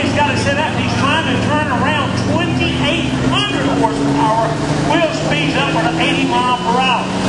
He's got it set up. He's trying to turn around 2,800 horsepower. Will speeds up at 80 mile per hour.